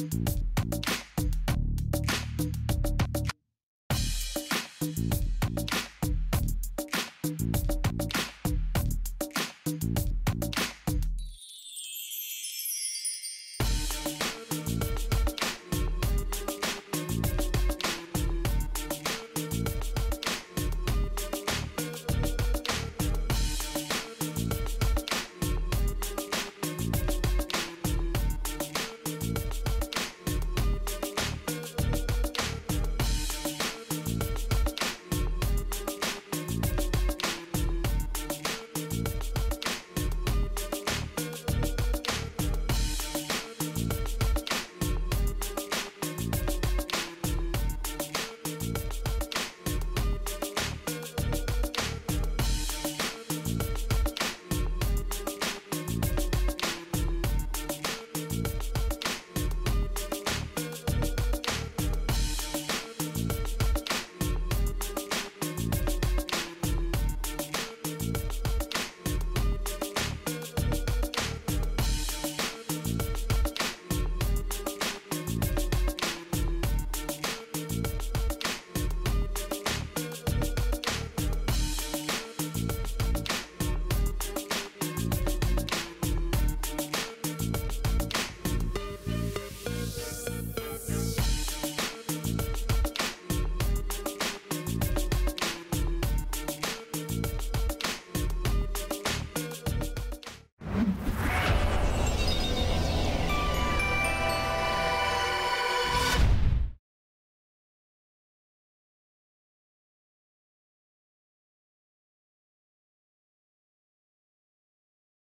you